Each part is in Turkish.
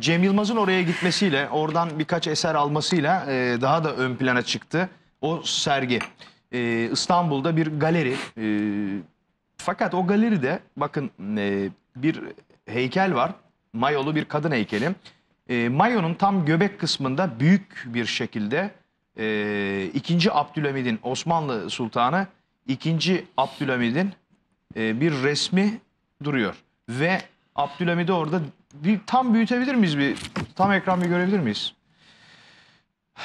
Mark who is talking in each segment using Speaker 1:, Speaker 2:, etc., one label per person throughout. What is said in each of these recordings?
Speaker 1: Cem Yılmaz'ın oraya gitmesiyle, oradan birkaç eser almasıyla e, daha da ön plana çıktı. O sergi. E, İstanbul'da bir galeri. E, fakat o galeride bakın e, bir heykel var. Mayolu bir kadın heykeli. E, Mayonun tam göbek kısmında büyük bir şekilde e, 2. Abdülhamid'in Osmanlı Sultanı 2. Abdülhamid'in e, bir resmi duruyor. Ve Abdülhamid'i orada bir tam büyütebilir miyiz? Bir tam ekran bir görebilir miyiz?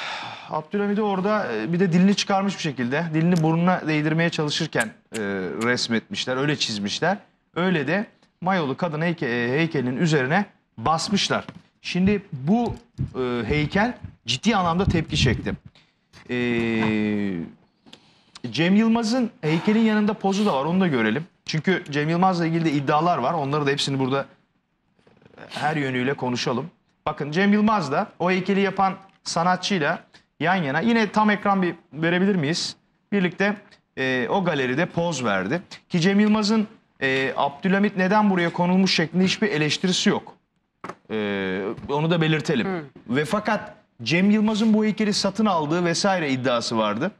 Speaker 1: Abdülhamid'i orada e, bir de dilini çıkarmış bir şekilde dilini burnuna değdirmeye çalışırken e, resmetmişler. Öyle çizmişler. Öyle de Mayolu kadın heyke, e, heykelinin üzerine basmışlar. Şimdi bu e, heykel ciddi anlamda tepki çekti. E, Cem Yılmaz'ın heykelin yanında pozu da var onu da görelim. Çünkü Cem Yılmaz'la ilgili de iddialar var. Onları da hepsini burada her yönüyle konuşalım. Bakın Cem Yılmaz da o heykeli yapan sanatçıyla yan yana yine tam ekran bir verebilir miyiz? Birlikte e, o galeride poz verdi. Ki Cem Yılmaz'ın e, Abdülhamit neden buraya konulmuş şeklinde hiçbir eleştirisi yok. E, onu da belirtelim. Ve fakat Cem Yılmaz'ın bu heykeli satın aldığı vesaire iddiası vardı.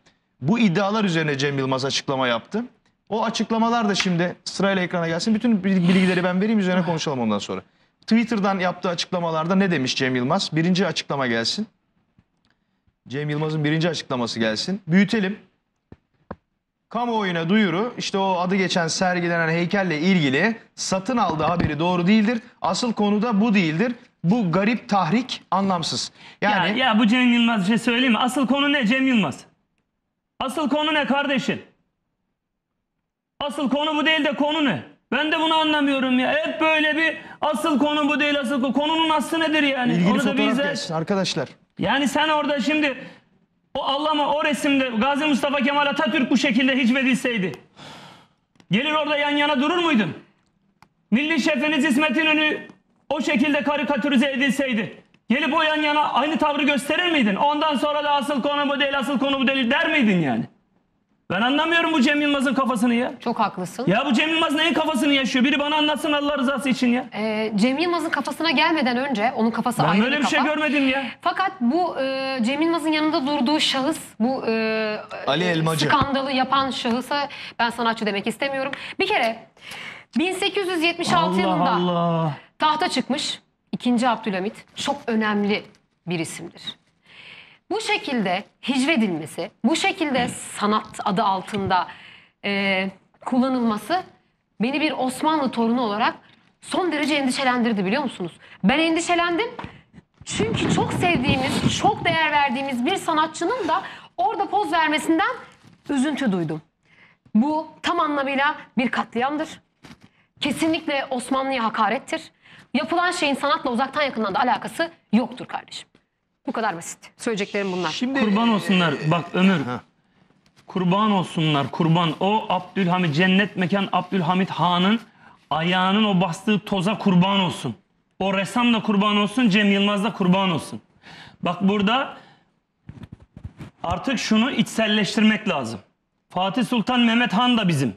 Speaker 1: Bu iddialar üzerine Cem Yılmaz açıklama yaptı. O açıklamalar da şimdi sırayla ekrana gelsin. Bütün bilgileri ben vereyim üzerine konuşalım ondan sonra. Twitter'dan yaptığı açıklamalarda ne demiş Cem Yılmaz? Birinci açıklama gelsin. Cem Yılmaz'ın birinci açıklaması gelsin. Büyütelim. Kamuoyuna duyuru işte o adı geçen sergilenen heykelle ilgili satın aldığı haberi doğru değildir. Asıl konu da bu değildir. Bu garip tahrik anlamsız. Yani
Speaker 2: Ya, ya bu Cem Yılmaz bir şey söyleyeyim mi? Asıl konu ne Cem Yılmaz? Asıl konu ne kardeşim? Asıl konu bu değil de konu ne? Ben de bunu anlamıyorum ya. Hep böyle bir asıl konu bu değil asıl konu. Konunun aslı nedir yani?
Speaker 1: ilgili
Speaker 2: Onu da
Speaker 1: fotoğraf
Speaker 2: et.
Speaker 1: gelsin arkadaşlar.
Speaker 2: Yani sen orada şimdi o Allama o resimde Gazi Mustafa Kemal Atatürk bu şekilde hicvedilseydi. Gelir orada yan yana durur muydun? Milli şefiniz İsmet İnönü o şekilde karikatürize edilseydi. Gelip o yan yana aynı tavrı gösterir miydin? Ondan sonra da asıl konu bu değil, asıl konu bu değil der miydin yani? Ben anlamıyorum bu Cem Yılmaz'ın kafasını ya.
Speaker 3: Çok haklısın.
Speaker 2: Ya bu Cem Yılmaz neyin kafasını yaşıyor? Biri bana anlatsın Allah rızası için ya.
Speaker 3: Ee, Cem Yılmaz'ın kafasına gelmeden önce onun kafası
Speaker 2: Ben
Speaker 3: ayrı
Speaker 2: böyle bir
Speaker 3: kafa.
Speaker 2: şey görmedim ya.
Speaker 3: Fakat bu e, Cem Yılmaz'ın yanında durduğu şahıs, bu e,
Speaker 1: Ali
Speaker 3: e,
Speaker 1: Elmacı.
Speaker 3: skandalı yapan şahısa ben sanatçı demek istemiyorum. Bir kere 1876
Speaker 2: Allah
Speaker 3: yılında
Speaker 2: Allah.
Speaker 3: tahta çıkmış 2. Abdülhamit çok önemli bir isimdir. Bu şekilde hicvedilmesi, bu şekilde sanat adı altında e, kullanılması beni bir Osmanlı torunu olarak son derece endişelendirdi biliyor musunuz? Ben endişelendim çünkü çok sevdiğimiz, çok değer verdiğimiz bir sanatçının da orada poz vermesinden üzüntü duydum. Bu tam anlamıyla bir katliamdır. Kesinlikle Osmanlı'ya hakarettir. Yapılan şeyin sanatla uzaktan yakından da alakası yoktur kardeşim. Bu kadar basit. Söyleyeceklerim bunlar.
Speaker 1: Şimdi
Speaker 2: Kurban olsunlar. Bak Ömür. Kurban olsunlar. Kurban. O Abdülhamit cennet mekan Abdülhamit Han'ın ayağının o bastığı toza kurban olsun. O ressam da kurban olsun. Cem Yılmaz da kurban olsun. Bak burada artık şunu içselleştirmek lazım. Fatih Sultan Mehmet Han da bizim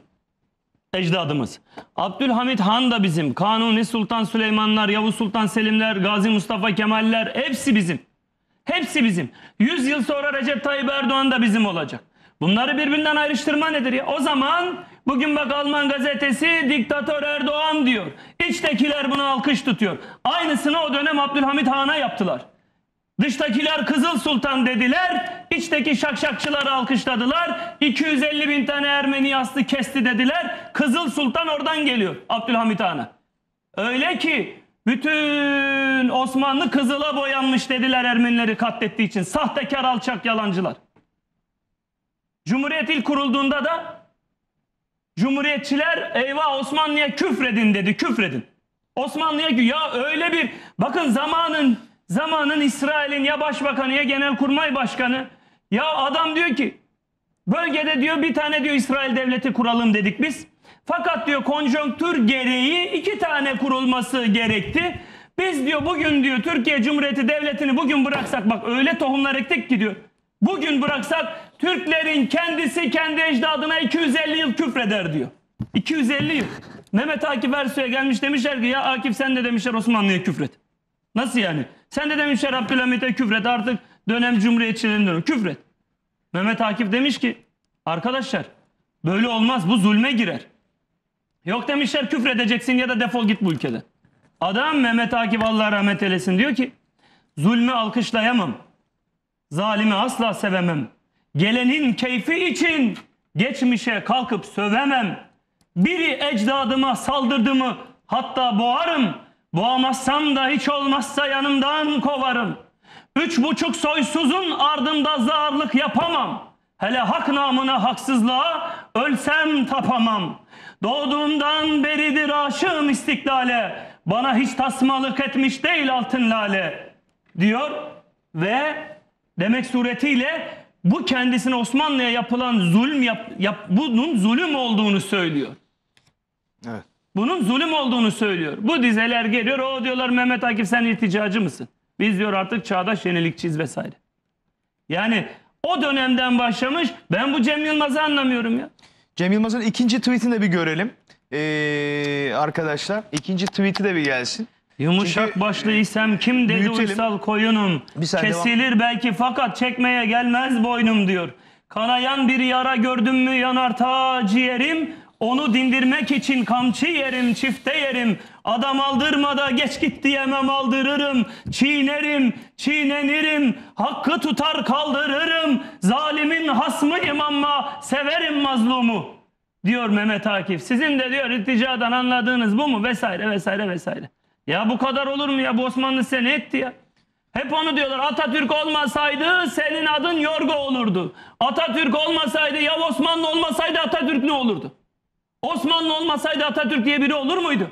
Speaker 2: ecdadımız. Abdülhamit Han da bizim. Kanuni Sultan Süleymanlar, Yavuz Sultan Selimler, Gazi Mustafa Kemaller hepsi bizim. Hepsi bizim. 100 yıl sonra Recep Tayyip Erdoğan da bizim olacak. Bunları birbirinden ayrıştırma nedir ya? O zaman bugün bak Alman gazetesi diktatör Erdoğan diyor. İçtekiler buna alkış tutuyor. Aynısını o dönem Abdülhamit Han'a yaptılar. Dıştakiler Kızıl Sultan dediler. içteki şakşakçıları alkışladılar. 250 bin tane Ermeni yastı kesti dediler. Kızıl Sultan oradan geliyor Abdülhamit Han'a. Öyle ki bütün Osmanlı kızıla boyanmış dediler Ermenileri katlettiği için. Sahtekar alçak yalancılar. Cumhuriyet ilk kurulduğunda da Cumhuriyetçiler eyvah Osmanlı'ya küfredin dedi küfredin. Osmanlı'ya ya öyle bir bakın zamanın zamanın İsrail'in ya başbakanı ya genelkurmay başkanı ya adam diyor ki bölgede diyor bir tane diyor İsrail devleti kuralım dedik biz. Fakat diyor konjonktür gereği iki tane kurulması gerekti. Biz diyor bugün diyor Türkiye Cumhuriyeti Devleti'ni bugün bıraksak bak öyle tohumlar ektik ki diyor. Bugün bıraksak Türklerin kendisi kendi ecdadına 250 yıl küfreder diyor. 250 yıl. Mehmet Akif Ersoy'a gelmiş demişler ki ya Akif sen de demişler Osmanlı'ya küfret. Nasıl yani? Sen de demişler Abdülhamit'e küfret artık dönem cumhuriyetçilerin dönemi. Küfret. Mehmet Akif demiş ki arkadaşlar böyle olmaz bu zulme girer. Yok demişler küfredeceksin ya da defol git bu ülkeden. Adam Mehmet Akif Allah rahmet eylesin diyor ki zulmü alkışlayamam. Zalimi asla sevemem. Gelenin keyfi için geçmişe kalkıp sövemem. Biri ecdadıma saldırdı mı hatta boğarım. Boğamazsam da hiç olmazsa yanımdan kovarım. Üç buçuk soysuzun ardında zarlık yapamam. Hele hak namına haksızlığa ölsem tapamam. Doğduğumdan beridir aşığım istiklale. Bana hiç tasmalık etmiş değil altın lale. Diyor ve demek suretiyle bu kendisine Osmanlı'ya yapılan zulüm yap, yap- bunun zulüm olduğunu söylüyor.
Speaker 1: Evet.
Speaker 2: Bunun zulüm olduğunu söylüyor. Bu dizeler geliyor. O diyorlar Mehmet Akif sen irticacı mısın? Biz diyor artık çağdaş yenilikçiyiz vesaire. Yani o dönemden başlamış. Ben bu Cem Yılmaz'ı anlamıyorum ya.
Speaker 1: Cem Yılmaz'ın ikinci tweetini de bir görelim. Ee, arkadaşlar ikinci tweeti de bir gelsin.
Speaker 2: Yumuşak
Speaker 1: Çünkü,
Speaker 2: başlıysam kim dedi
Speaker 1: büyütelim.
Speaker 2: uysal koyunum.
Speaker 1: Bir saniye
Speaker 2: Kesilir belki fakat çekmeye gelmez boynum diyor. Kanayan bir yara gördüm mü yanar ta ciğerim. Onu dindirmek için kamçı yerim, çifte yerim. Adam aldırmada geç git diyemem aldırırım. Çiğnerim, çiğnenirim. Hakkı tutar kaldırırım. Zalimin hasmıyım ama severim mazlumu. Diyor Mehmet Akif. Sizin de diyor irticadan anladığınız bu mu? Vesaire vesaire vesaire. Ya bu kadar olur mu ya? Bu Osmanlı size ne etti ya? Hep onu diyorlar. Atatürk olmasaydı senin adın Yorgo olurdu. Atatürk olmasaydı ya Osmanlı olmasaydı Atatürk ne olurdu? Osmanlı olmasaydı Atatürk diye biri olur muydu?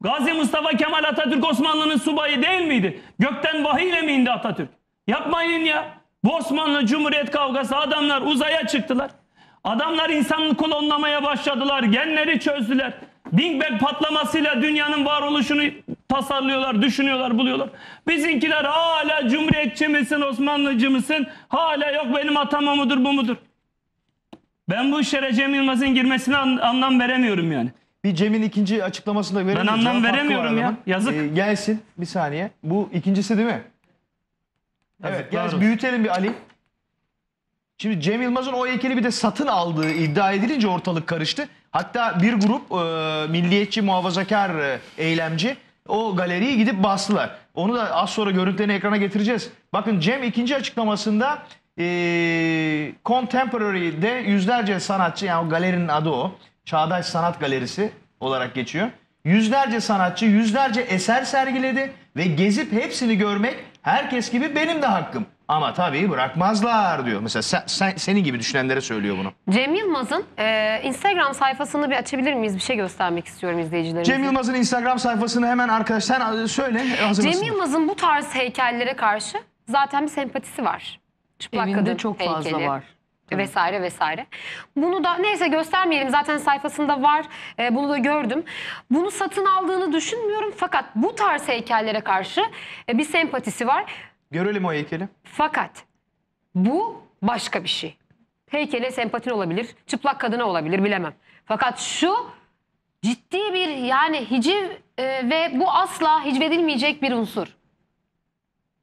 Speaker 2: Gazi Mustafa Kemal Atatürk Osmanlı'nın subayı değil miydi? Gökten vahiy ile mi indi Atatürk? Yapmayın ya. Bu Osmanlı Cumhuriyet kavgası adamlar uzaya çıktılar. Adamlar insanlık klonlamaya başladılar. Genleri çözdüler. Big Bang patlamasıyla dünyanın varoluşunu tasarlıyorlar, düşünüyorlar, buluyorlar. Bizimkiler hala cumhuriyetçi misin, Osmanlıcı mısın? Hala yok benim atam o bu mudur? Ben bu işlere Cem Yılmaz'ın girmesine an- anlam veremiyorum yani.
Speaker 1: Bir Cem'in ikinci açıklamasını da verelim.
Speaker 2: Ben anlam
Speaker 1: Cevap hakkı var
Speaker 2: veremiyorum ya.
Speaker 1: adamın.
Speaker 2: Yazık.
Speaker 1: Ee, gelsin bir saniye. Bu ikincisi değil mi? Evet
Speaker 2: Yazıklar
Speaker 1: gel
Speaker 2: olsun.
Speaker 1: büyütelim bir Ali. Şimdi Cem Yılmaz'ın o heykeli bir de satın aldığı iddia edilince ortalık karıştı. Hatta bir grup e, milliyetçi muhafazakar e, eylemci o galeriyi gidip bastılar. Onu da az sonra görüntülerini ekrana getireceğiz. Bakın Cem ikinci açıklamasında e, Contemporary'de yüzlerce sanatçı yani o galerinin adı o. Çağdaş Sanat Galerisi olarak geçiyor. Yüzlerce sanatçı yüzlerce eser sergiledi ve gezip hepsini görmek herkes gibi benim de hakkım. Ama tabii bırakmazlar diyor. Mesela sen, sen- senin gibi düşünenlere söylüyor bunu.
Speaker 3: Cem Yılmaz'ın e, Instagram sayfasını bir açabilir miyiz? Bir şey göstermek istiyorum izleyicilerimize.
Speaker 1: Cem Yılmaz'ın Instagram sayfasını hemen arkadaş sen söyle. hazır
Speaker 3: Cem? Yılmaz'ın bu tarz heykellere karşı zaten bir sempatisi var. Çıplak
Speaker 4: Evinde
Speaker 3: kadın
Speaker 4: çok fazla
Speaker 3: heykeli
Speaker 4: var.
Speaker 3: Vesaire vesaire. Bunu da neyse göstermeyelim zaten sayfasında var. E, bunu da gördüm. Bunu satın aldığını düşünmüyorum fakat bu tarz heykellere karşı e, bir sempatisi var.
Speaker 1: Görelim o heykeli.
Speaker 3: Fakat bu başka bir şey. Heykele sempatin olabilir, çıplak kadına olabilir bilemem. Fakat şu ciddi bir yani hiciv e, ve bu asla hicvedilmeyecek bir unsur.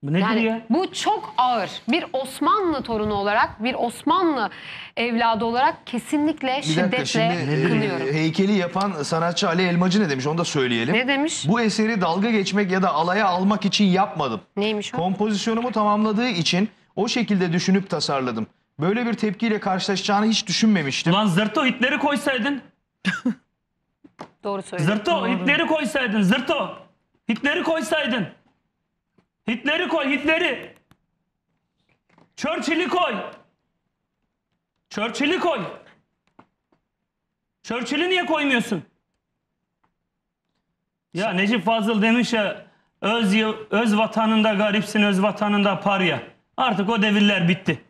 Speaker 2: Bu nedir
Speaker 3: Yani
Speaker 2: ya?
Speaker 3: bu çok ağır. Bir Osmanlı torunu olarak, bir Osmanlı evladı olarak kesinlikle
Speaker 1: Bir dakika
Speaker 3: şiddetle
Speaker 1: şimdi
Speaker 3: kınıyorum.
Speaker 1: e, heykeli yapan sanatçı Ali Elmacı ne demiş onu da söyleyelim.
Speaker 3: ne demiş?
Speaker 1: Bu eseri dalga geçmek ya da alaya almak için yapmadım.
Speaker 3: Neymiş o?
Speaker 1: Kompozisyonumu tamamladığı için o şekilde düşünüp tasarladım. Böyle bir tepkiyle karşılaşacağını hiç düşünmemiştim.
Speaker 2: Ulan zırto Hitler'i koysaydın.
Speaker 3: Doğru söylüyor.
Speaker 2: Zırto Hitler'i koysaydın. Zırto. Hitler'i koysaydın. Hitler'i koy Hitler'i. Churchill'i koy. Churchill'i koy. Churchill'i niye koymuyorsun? Ya Necip Fazıl demiş ya öz, öz vatanında garipsin öz vatanında parya. Artık o devirler bitti.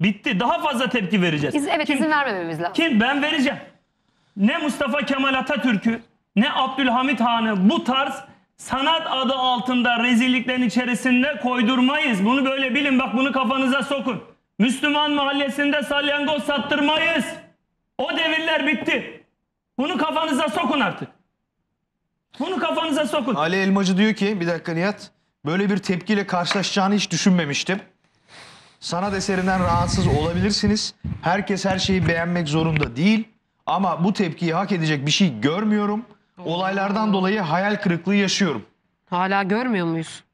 Speaker 2: Bitti. Daha fazla tepki vereceğiz.
Speaker 3: İz- evet
Speaker 2: Kim-
Speaker 3: izin vermememiz lazım.
Speaker 2: kim? Ben vereceğim. Ne Mustafa Kemal Atatürk'ü ne Abdülhamit Han'ı bu tarz sanat adı altında rezilliklerin içerisinde koydurmayız. Bunu böyle bilin bak bunu kafanıza sokun. Müslüman mahallesinde salyangoz sattırmayız. O devirler bitti. Bunu kafanıza sokun artık. Bunu kafanıza sokun.
Speaker 1: Ali Elmacı diyor ki bir dakika Nihat böyle bir tepkiyle karşılaşacağını hiç düşünmemiştim. Sanat eserinden rahatsız olabilirsiniz. Herkes her şeyi beğenmek zorunda değil. Ama bu tepkiyi hak edecek bir şey görmüyorum. Olaylardan dolayı hayal kırıklığı yaşıyorum.
Speaker 3: Hala görmüyor muyuz?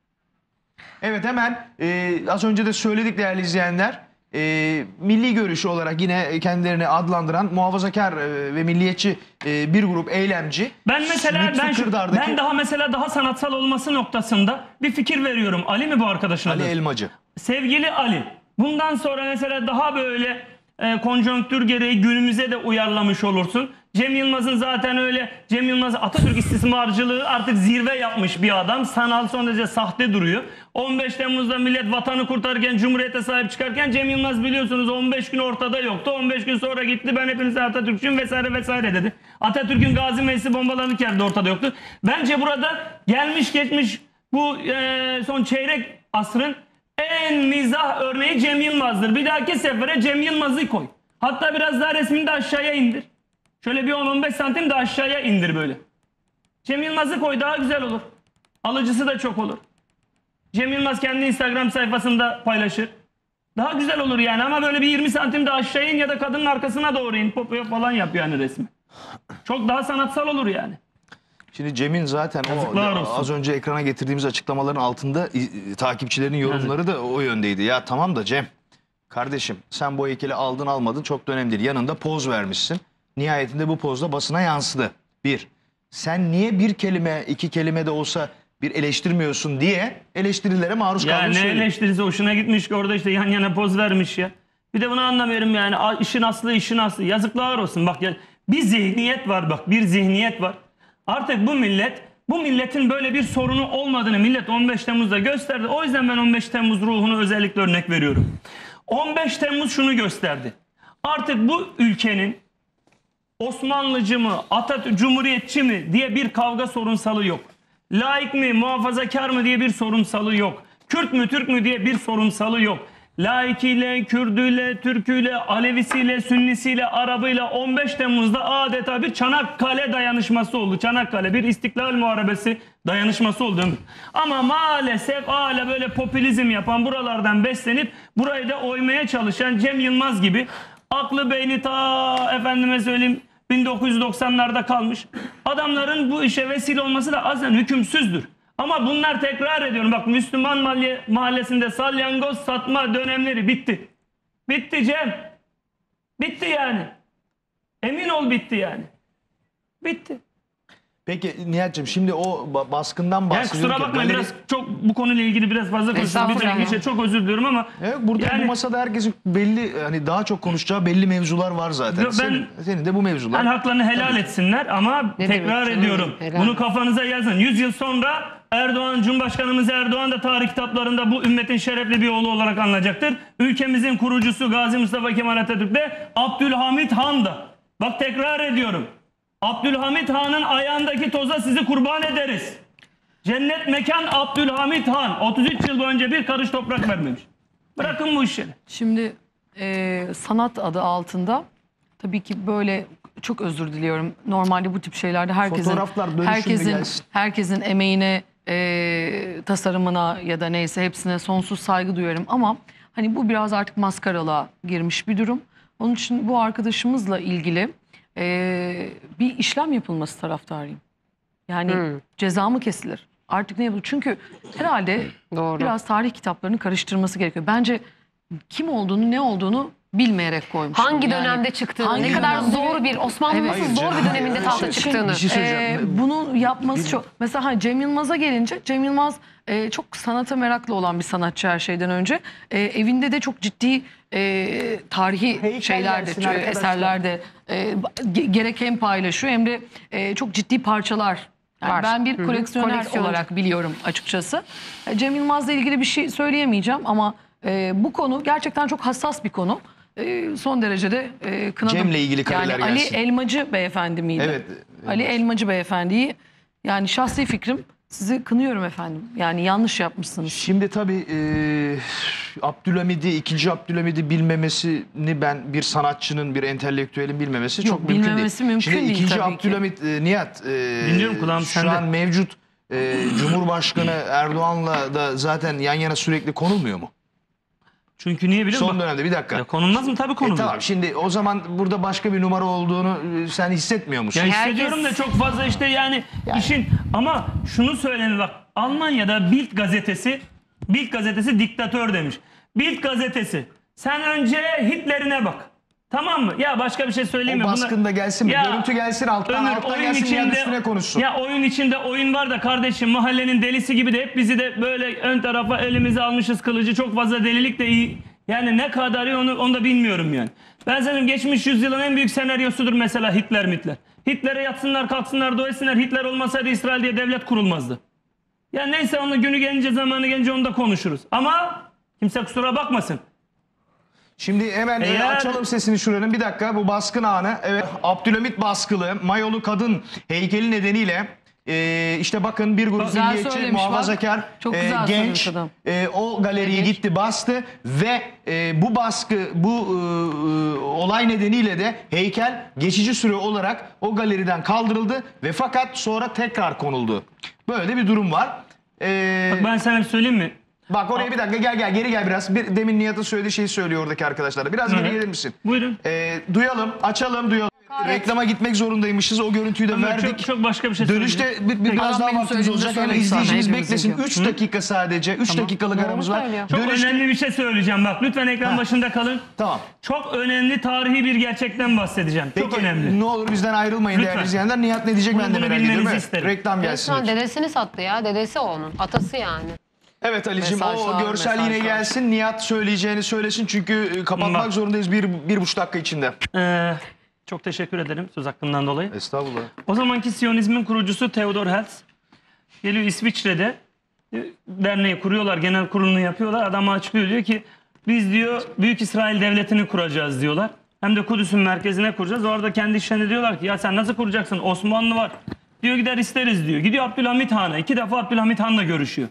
Speaker 1: Evet hemen e, az önce de söyledik değerli izleyenler. E, milli görüşü olarak yine kendilerini adlandıran muhafazakar e, ve milliyetçi e, bir grup eylemci.
Speaker 2: Ben mesela
Speaker 1: Lütfü
Speaker 2: ben
Speaker 1: Kırdar'daki
Speaker 2: ben daha mesela daha sanatsal olması noktasında bir fikir veriyorum. Ali mi bu arkadaşın
Speaker 1: Ali
Speaker 2: adı?
Speaker 1: Elmacı.
Speaker 2: Sevgili Ali, bundan sonra mesela daha böyle e, konjonktür gereği günümüze de uyarlamış olursun. Cem Yılmaz'ın zaten öyle Cem Yılmaz Atatürk istismarcılığı artık zirve yapmış bir adam. Sanal son derece sahte duruyor. 15 Temmuz'da millet vatanı kurtarırken, cumhuriyete sahip çıkarken Cem Yılmaz biliyorsunuz 15 gün ortada yoktu. 15 gün sonra gitti ben hepinize Atatürkçüyüm vesaire vesaire dedi. Atatürk'ün Gazi Meclisi bombalanırken de ortada yoktu. Bence burada gelmiş geçmiş bu e, son çeyrek asrın en mizah örneği Cem Yılmaz'dır. Bir dahaki sefere Cem Yılmaz'ı koy. Hatta biraz daha resmini de aşağıya indir. Şöyle bir 10-15 santim de aşağıya indir böyle. Cem Yılmaz'ı koy daha güzel olur. Alıcısı da çok olur. Cem Yılmaz kendi Instagram sayfasında paylaşır. Daha güzel olur yani ama böyle bir 20 santim de aşağı in ya da kadının arkasına doğru in. Popoya falan yap yani resmi. Çok daha sanatsal olur yani.
Speaker 1: Şimdi Cem'in zaten o
Speaker 2: Yazıklar olsun.
Speaker 1: az önce ekrana getirdiğimiz açıklamaların altında i- takipçilerin yorumları da o yöndeydi. Ya tamam da Cem kardeşim sen bu heykeli aldın almadın çok da önemli değil. Yanında poz vermişsin. Nihayetinde bu poz da basına yansıdı. Bir, sen niye bir kelime iki kelime de olsa bir eleştirmiyorsun diye eleştirilere maruz
Speaker 2: Ya
Speaker 1: kaldığını
Speaker 2: ne
Speaker 1: söylüyor.
Speaker 2: eleştirisi hoşuna gitmiş ki orada işte yan yana poz vermiş ya. Bir de bunu anlamıyorum yani. A- işin aslı işin aslı. Yazıklar olsun. Bak ya bir zihniyet var bak bir zihniyet var. Artık bu millet bu milletin böyle bir sorunu olmadığını millet 15 Temmuz'da gösterdi. O yüzden ben 15 Temmuz ruhunu özellikle örnek veriyorum. 15 Temmuz şunu gösterdi. Artık bu ülkenin Osmanlıcı mı, Atatürk Cumhuriyetçi mi diye bir kavga sorunsalı yok. Laik mi, muhafazakar mı diye bir sorunsalı yok. Kürt mü, Türk mü diye bir sorunsalı yok. Laikiyle, Kürdüyle, Türküyle, Alevisiyle, Sünnisiyle, Arabıyla 15 Temmuz'da adeta bir Çanakkale dayanışması oldu. Çanakkale bir istiklal muharebesi dayanışması oldu. Ama maalesef hala böyle popülizm yapan buralardan beslenip burayı da oymaya çalışan Cem Yılmaz gibi aklı beyni ta efendime söyleyeyim 1990'larda kalmış. Adamların bu işe vesile olması da aslında hükümsüzdür. Ama bunlar tekrar ediyorum. Bak Müslüman mahalle, mahallesinde salyangoz satma dönemleri bitti. Bitti Cem. Bitti yani. Emin ol bitti yani. Bitti.
Speaker 1: Peki Nihat'cığım şimdi o ba- baskından
Speaker 2: Yani
Speaker 1: bahsediyoruz.
Speaker 2: kusura bakmayın biraz çok bu konuyla ilgili biraz fazla konuştum. Bir
Speaker 3: Estağfurullah
Speaker 2: şey, çok özür diliyorum ama
Speaker 1: Evet, burada
Speaker 2: Yani-
Speaker 1: bu masada herkesin belli hani daha çok konuşacağı belli mevzular var zaten.
Speaker 2: Ben-
Speaker 1: senin, senin de bu mevzular.
Speaker 2: Yani haklarını helal etsinler ama
Speaker 3: Ne
Speaker 2: tekrar
Speaker 3: demek
Speaker 2: ediyorum.
Speaker 3: helal.
Speaker 2: Bunu kafanıza yazın. 100 yıl sonra Erdoğan, Cumhurbaşkanımız Erdoğan da tarih kitaplarında bu ümmetin şerefli bir oğlu olarak anılacaktır. Ülkemizin kurucusu Gazi Mustafa Kemal Atatürk de Abdülhamit Han da. Bak tekrar ediyorum. Abdülhamit Han'ın ayağındaki toza sizi kurban ederiz. Cennet mekan Abdülhamit Han. 33 yıl boyunca bir karış toprak vermemiş. Bırakın bu işleri.
Speaker 4: Şimdi e, sanat adı altında tabii ki böyle çok özür diliyorum. Normalde bu tip şeylerde herkesin
Speaker 1: Fotoğraflar
Speaker 4: herkesin
Speaker 1: gelsin.
Speaker 4: herkesin emeğine, e, tasarımına ya da neyse hepsine sonsuz saygı duyuyorum ama hani bu biraz artık maskaralığa girmiş bir durum. Onun için bu arkadaşımızla ilgili e, bir işlem yapılması taraftarıyım. Yani
Speaker 3: Hmm.
Speaker 4: ceza mı kesilir? Artık ne yapılır? Çünkü herhalde
Speaker 3: Doğru.
Speaker 4: biraz tarih kitaplarını karıştırması gerekiyor. Bence kim olduğunu ne olduğunu bilmeyerek koymuş.
Speaker 3: Hangi dönemde çıktığını,
Speaker 4: hangi
Speaker 3: ne kadar
Speaker 4: dönemde-
Speaker 3: zor bir Osmanlı'nın
Speaker 4: Evet.
Speaker 3: nasıl zor bir döneminde
Speaker 1: Hayır,
Speaker 3: tahta
Speaker 1: şey-
Speaker 3: çıktığını.
Speaker 1: Bir şey söyleyeceğim.
Speaker 4: Ee, bunu yapması çok... Mesela hani Cem Yılmaz'a gelince Cem Yılmaz e, çok sanata meraklı olan bir sanatçı her şeyden önce. E, evinde de çok ciddi e, tarihi şeylerde,
Speaker 1: arkadaşlar.
Speaker 4: eserlerde e, ge- gerek hem paylaşıyor hem de e, çok ciddi parçalar. Yani
Speaker 3: Var.
Speaker 4: ben bir
Speaker 3: Hı hı.
Speaker 4: koleksiyoner
Speaker 3: Koleksiyoncu.
Speaker 4: olarak biliyorum açıkçası. E, Cem Yılmaz'la ilgili bir şey söyleyemeyeceğim ama e, bu konu gerçekten çok hassas bir konu. E, son derecede e, kınadım.
Speaker 1: Cem'le ilgili kareler
Speaker 4: yani Ali
Speaker 1: gelsin.
Speaker 4: Elmacı beyefendi miydi?
Speaker 1: Evet.
Speaker 4: Ali Elmacı beyefendiyi yani şahsi fikrim sizi kınıyorum efendim. Yani yanlış yapmışsınız.
Speaker 1: Şimdi tabii e, Abdülhamid'i, ikinci Abdülhamid'i bilmemesini ben bir sanatçının, bir entelektüelin bilmemesi çok mümkün
Speaker 4: bilmemesi
Speaker 1: değil.
Speaker 4: mümkün
Speaker 1: Şimdi
Speaker 4: değil
Speaker 1: ikinci
Speaker 4: tabii ki.
Speaker 1: Abdülhamid, e, Nihat, e,
Speaker 2: Dinliyorum, kulağım
Speaker 1: şu
Speaker 2: sende.
Speaker 1: an mevcut e, Cumhurbaşkanı Erdoğan'la da zaten yan yana sürekli konulmuyor mu?
Speaker 2: Çünkü niye biliyor
Speaker 1: Son
Speaker 2: musun?
Speaker 1: dönemde bir dakika.
Speaker 2: Ya konulmaz mı? Tabii
Speaker 1: E,
Speaker 2: konulur.
Speaker 1: tamam şimdi o zaman burada başka bir numara olduğunu e, sen hissetmiyor musun?
Speaker 2: Ya
Speaker 3: Herkes-
Speaker 2: hissediyorum da çok fazla işte yani, işin ama şunu söyleyeyim bak Almanya'da Bild gazetesi Bild gazetesi diktatör demiş. Bild gazetesi sen önce Hitler'ine bak. Tamam mı? Ya başka bir şey söyleyeyim
Speaker 1: O
Speaker 2: mi?
Speaker 1: baskın da gelsin mi? Görüntü gelsin, alttan- alttan gelsin, Nihat üstüne konuşsun.
Speaker 2: Ya oyun içinde oyun var da kardeşim mahallenin delisi gibi de hep bizi de böyle ön tarafa elimize almışız kılıcı çok fazla delilik de iyi. Yani ne kadar iyi onu, onu da bilmiyorum yani. Ben senin geçmiş yüzyılın en büyük senaryosudur mesela Hitler mitler. Hitler'e yatsınlar kalksınlar etsinler Hitler olmasaydı İsrail diye devlet kurulmazdı. Ya neyse onu günü gelince zamanı gelince onu da konuşuruz. Ama kimse kusura bakmasın.
Speaker 1: Şimdi hemen
Speaker 2: Eğer-
Speaker 1: açalım sesini şuranın. Bir dakika bu baskın anı. Evet Abdülhamit baskılı mayolu kadın heykeli nedeniyle e, işte bakın bir grup milliyetçi muhafazakar
Speaker 4: Çok
Speaker 1: e,
Speaker 4: güzel
Speaker 1: genç e, o galeriye gitti bastı ve e, bu baskı bu e, e, olay nedeniyle de heykel geçici süre olarak o galeriden kaldırıldı ve fakat sonra tekrar konuldu. Böyle de bir durum var. E,
Speaker 2: Bak ben sana bir söyleyeyim mi?
Speaker 1: Bak oraya bir dakika gel gel geri gel biraz. Bir, demin Nihat'ın söylediği şeyi söylüyor oradaki arkadaşlar. da. Biraz geri
Speaker 2: Evet.
Speaker 1: gelir misin?
Speaker 2: Buyurun.
Speaker 1: Ee, duyalım, açalım, duyalım. Reklama gitmek zorundaymışız. O görüntüyü de
Speaker 2: Ama
Speaker 1: verdik.
Speaker 2: çok, çok başka bir şey
Speaker 1: Dönüşte bir, bir- biraz daha
Speaker 4: benim
Speaker 1: vaktimiz
Speaker 4: söylediğimi
Speaker 1: olacak. İzleyicimiz
Speaker 4: sana,
Speaker 1: beklesin.
Speaker 4: hepimizinki.
Speaker 1: 3 dakika sadece. 3 dakikalık aramız var.
Speaker 3: söylüyor.
Speaker 2: Çok
Speaker 1: Dönüşte...
Speaker 2: önemli bir şey söyleyeceğim bak. Lütfen ekran başında kalın.
Speaker 1: Tamam.
Speaker 2: Çok önemli tarihi bir gerçekten bahsedeceğim. Çok
Speaker 1: Peki
Speaker 2: önemli.
Speaker 1: ne olur bizden ayrılmayın
Speaker 2: Lütfen.
Speaker 1: değerli izleyenler. Nihat ne diyecek
Speaker 2: Bunu-
Speaker 1: ben de
Speaker 2: bunu
Speaker 1: merak ediyorum.
Speaker 2: bilmenizi
Speaker 1: Evet,
Speaker 2: isterim.
Speaker 1: reklam gelsin.
Speaker 3: Resmen dedesini sattı ya. Dedesi o onun. Atası yani.
Speaker 1: Evet Ali'cim o
Speaker 4: Mesajlar,
Speaker 1: görsel yine gelsin. Nihat söyleyeceğini söylesin. Çünkü e, kapatmak
Speaker 2: Bak.
Speaker 1: zorundayız bir, bir buçuk dakika içinde.
Speaker 2: Ee, çok teşekkür ederim söz hakkımdan dolayı.
Speaker 1: Estağfurullah.
Speaker 2: O zamanki Siyonizmin kurucusu Theodor Herzl geliyor İsviçre'de e, derneği kuruyorlar, genel kurulunu yapıyorlar. Adam açıklıyor diyor ki biz diyor Büyük İsrail Devleti'ni kuracağız diyorlar. Hem de Kudüs'ün merkezine kuracağız. Orada kendi işlerine diyorlar ki ya sen nasıl kuracaksın? Osmanlı var. Diyor gider isteriz diyor. Gidiyor Abdülhamit Han'a. İki defa Abdülhamit Han'la görüşüyor.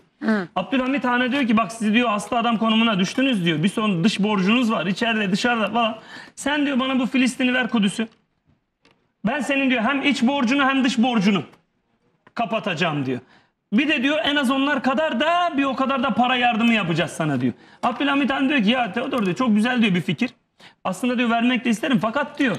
Speaker 2: Abdülhamit Han'a diyor ki bak siz diyor hasta adam konumuna düştünüz diyor. Bir son dış borcunuz var içeride dışarıda falan. Sen diyor bana bu Filistin'i ver Kudüs'ü. Ben senin diyor hem iç borcunu hem dış borcunu kapatacağım diyor. Bir de diyor en az onlar kadar da bir o kadar da para yardımı yapacağız sana diyor. Abdülhamit Han diyor ki ya Teodor diyor çok güzel diyor bir fikir. Aslında diyor vermek de isterim fakat diyor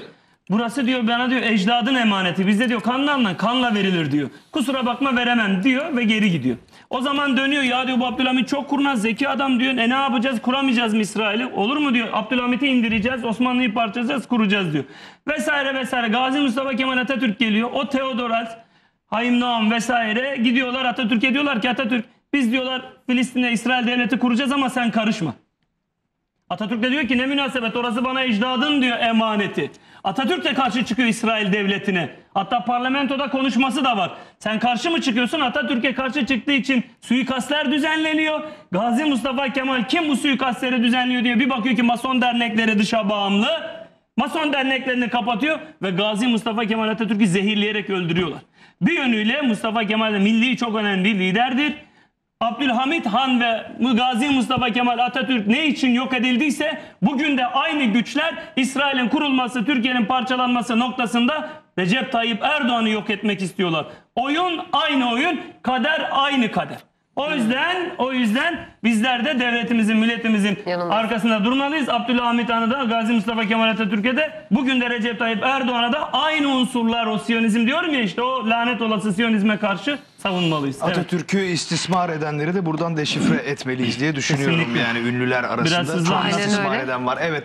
Speaker 2: burası diyor bana diyor ecdadın emaneti. Bizde diyor kanla kanla verilir diyor. Kusura bakma veremem diyor ve geri gidiyor. O zaman dönüyor ya diyor bu Abdülhamit çok kurnaz zeki adam diyor. E ne yapacağız kuramayacağız mı İsrail'i? Olur mu diyor Abdülhamit'i indireceğiz Osmanlı'yı parçalayacağız kuracağız diyor. Vesaire vesaire Gazi Mustafa Kemal Atatürk geliyor. O Teodor Herzl Hayim Noam vesaire gidiyorlar Atatürk'e diyorlar ki Atatürk biz diyorlar Filistin'e İsrail devleti kuracağız ama sen karışma. Atatürk de diyor ki ne münasebet orası bana ecdadın diyor emaneti. Atatürk de karşı çıkıyor İsrail devletine. Hatta parlamentoda konuşması da var. Sen karşı mı çıkıyorsun? Atatürk'e karşı çıktığı için suikastler düzenleniyor. Gazi Mustafa Kemal kim bu suikastleri düzenliyor diye bir bakıyor ki Mason dernekleri dışa bağımlı. Mason derneklerini kapatıyor ve Gazi Mustafa Kemal Atatürk'ü zehirleyerek öldürüyorlar. Bir yönüyle Mustafa Kemal de milli çok önemli bir liderdir. Abdülhamit Han ve Gazi Mustafa Kemal Atatürk ne için yok edildiyse bugün de aynı güçler İsrail'in kurulması, Türkiye'nin parçalanması noktasında Recep Tayyip Erdoğan'ı yok etmek istiyorlar. Oyun aynı oyun, kader aynı kader. O yüzden o yüzden bizler de devletimizin, milletimizin
Speaker 3: Yanında.
Speaker 2: arkasında durmalıyız. Abdülhamit Han'a da Gazi Mustafa Kemal Atatürk'e de bugün de Recep Tayyip Erdoğan'a da aynı unsurlar o Siyonizm diyorum ya işte o lanet olası Siyonizme karşı savunmalıyız. Evet.
Speaker 1: Atatürk'ü istismar edenleri de buradan deşifre etmeliyiz diye düşünüyorum.
Speaker 2: Kesinlikle.
Speaker 1: Yani ünlüler arasında
Speaker 2: Biraz hızlı
Speaker 1: çok
Speaker 2: anlat.
Speaker 1: istismar
Speaker 3: Aynen öyle.
Speaker 1: eden var. Evet.